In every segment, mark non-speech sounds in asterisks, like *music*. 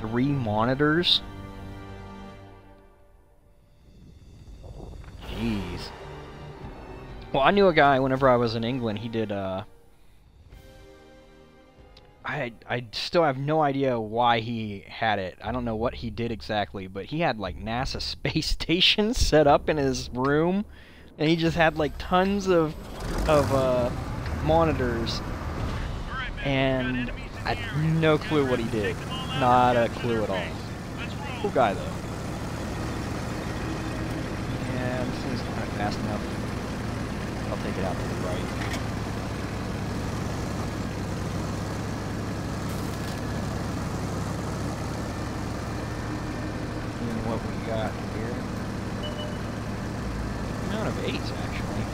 three monitors? Jeez. Well, I knew a guy whenever I was in England, he did, uh... I, I still have no idea why he had it. I don't know what he did exactly, but he had, like, NASA *laughs* space station set up in his room, and he just had, like, tons of, of, uh, monitors, and I no clue what he did. Not a clue at all. Cool guy, though. Yeah, this thing's of fast enough. I'll take it out to the right. Seeing what we got here. Amount of eights, actually.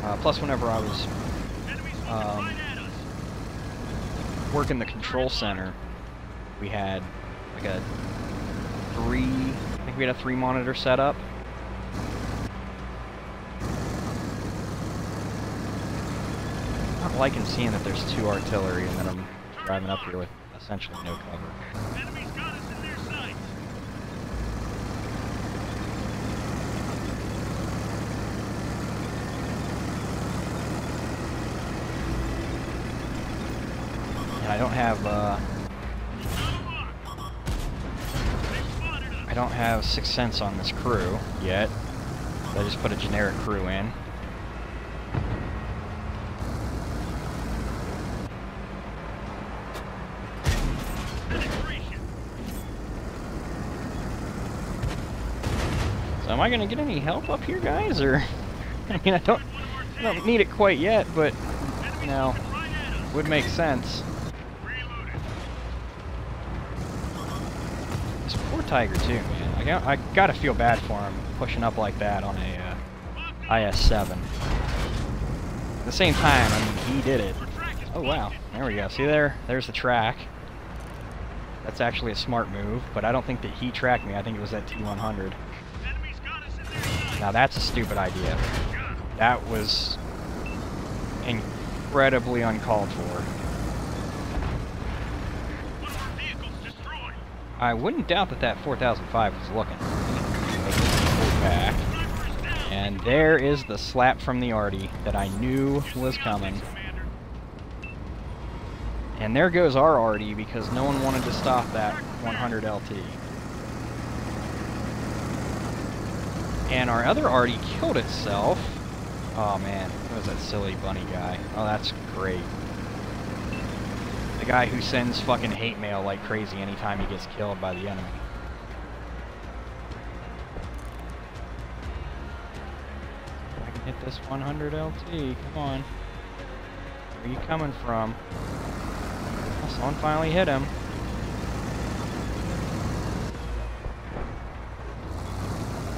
Uh, plus, whenever I was um, working the control center, we had like a three, I think we had a three monitor setup. I'm not liking seeing that there's two artillery and then I'm driving up here with essentially no cover. Enemy's got us in their sights. And I don't have, uh, I don't have sixth sense on this crew yet. So I just put a generic crew in. So am I gonna get any help up here, guys, or? *laughs* I mean, I don't, I don't need it quite yet, but you know, would make sense. Tiger II, man. I got, I gotta feel bad for him pushing up like that on a uh, IS-7. At the same time, I mean, he did it. Oh wow, there we go. See there? There's the track. That's actually a smart move, but I don't think that he tracked me. I think it was that T100. Enemy's got us in their sights. Now that's a stupid idea. That was incredibly uncalled for. One of our vehicles destroyed. I wouldn't doubt that that 4005 was looking. Back. And there is the slap from the Artie that I knew was coming. And there goes our Artie because no one wanted to stop that 100 LT. And our other Artie killed itself. Oh man, who was that silly bunny guy? Oh, that's great. Guy who sends fucking hate mail like crazy anytime he gets killed by the enemy. I can hit this 100 LT, come on. Where are you coming from? Oh, someone finally hit him.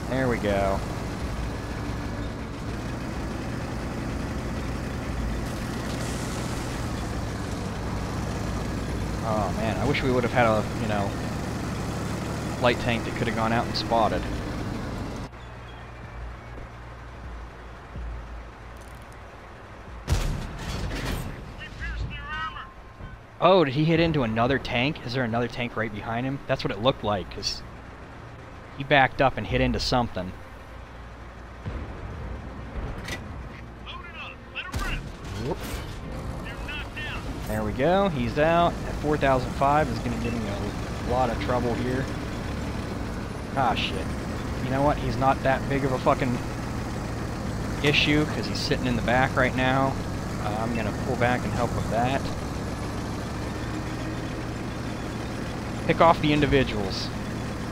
There we go. Oh man, I wish we would have had a, you know, light tank that could have gone out and spotted. We pierced their armor. Oh, did he hit into another tank? Is there another tank right behind him? That's what it looked like, because he backed up and hit into something. Load There we go, he's out. That 4005 is going to give me a lot of trouble here. Ah, shit. You know what? He's not that big of a fucking issue, because he's sitting in the back right now. Uh, I'm going to pull back and help with that. Pick off the individuals.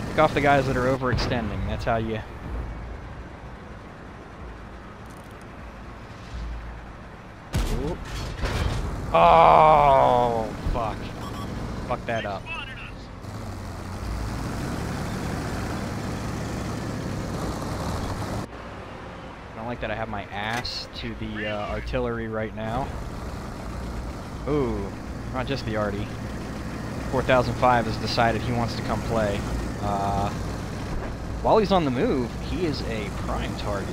Pick off the guys that are overextending. That's how you... Oh, fuck. Fuck that up. I don't like that I have my ass to the uh, artillery right now. Ooh, not just the arty. 4005 has decided he wants to come play. Uh, while he's on the move, he is a prime target.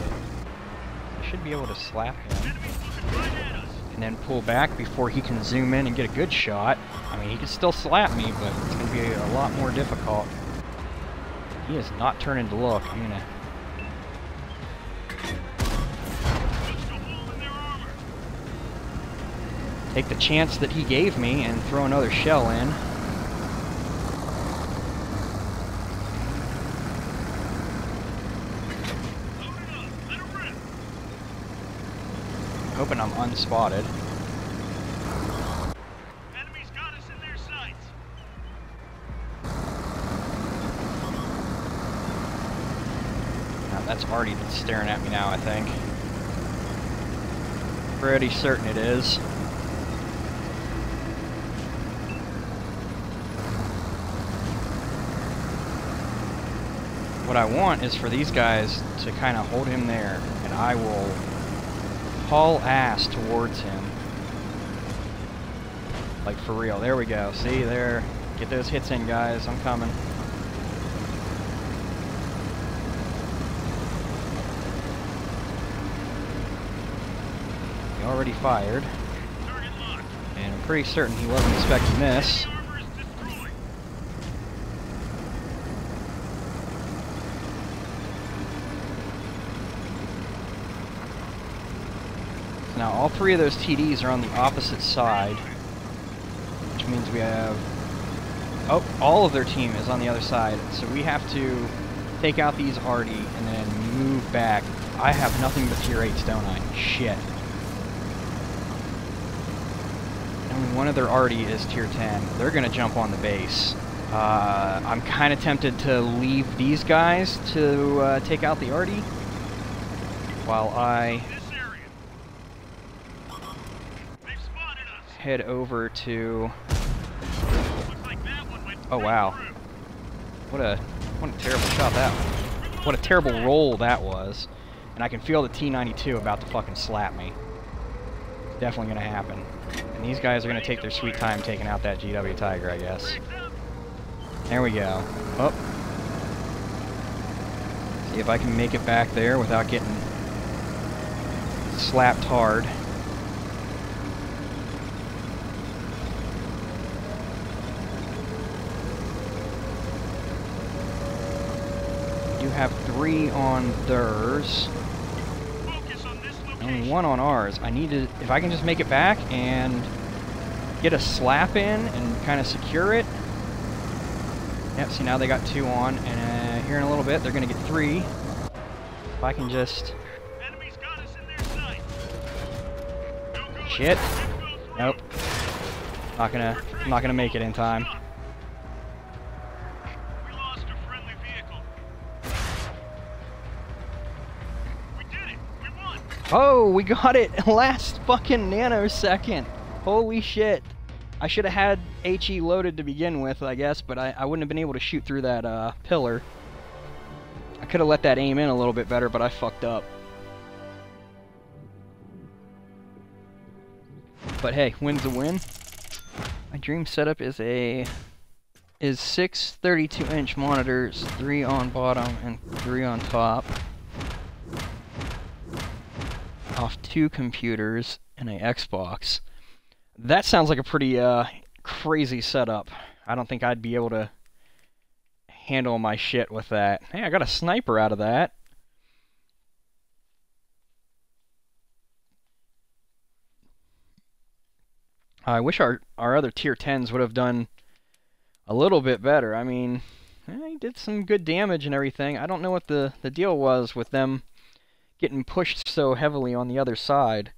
I should be able to slap him and then pull back before he can zoom in and get a good shot. I mean, he can still slap me, but it's going to be a lot more difficult. He is not turning to look. I'm going to take the chance that he gave me and throw another shell in. Load it up. Let it rip. Hoping I'm unspotted. Enemies got us in their sights. Now, that's already staring at me now, I think. Pretty certain it is. What I want is for these guys to kind of hold him there, and I will haul ass towards him. Like for real. There we go. See there. Get those hits in, guys. I'm coming. He already fired, and I'm pretty certain he wasn't expecting this. The armor is destroyed. Now all three of those TDs are on the opposite side, which means we have... Oh, all of their team is on the other side, so we have to take out these Artie and then move back. I have nothing but tier 8s, don't I? Shit. Only one of their Artie is tier 10. They're gonna jump on the base. Uh, I'm kind of tempted to leave these guys to uh, take out the Artie while I This area. They've spotted us. Head over to Oh, wow. what a what a terrible shot that was. What a terrible roll that was. And I can feel the T92 about to fucking slap me. It's definitely gonna happen. And these guys are gonna take their sweet time taking out that GW Tiger, I guess. There we go. Oh. See if I can make it back there without getting slapped hard. You have three on theirs Focus on and one on ours. I need to, if I can just make it back and get a slap in and kind of secure it. Yep, see now they got two on, and uh, here in a little bit they're gonna get three. If I can just. Shit. Nope, not gonna, not gonna make it in time. Oh, we got it! *laughs* Last fucking nanosecond! Holy shit! I should have had HE loaded to begin with, I guess, but I, I wouldn't have been able to shoot through that uh, pillar. I could have let that aim in a little bit better, but I fucked up. But hey, win's a win. My dream setup is a is six 32 inch monitors, three on bottom and three on top off two computers and a Xbox. That sounds like a pretty uh, crazy setup. I don't think I'd be able to handle my shit with that. Hey, I got a sniper out of that. I wish our our other tier 10s would have done a little bit better. I mean, eh, he did some good damage and everything. I don't know what the, the deal was with them getting pushed so heavily on the other side.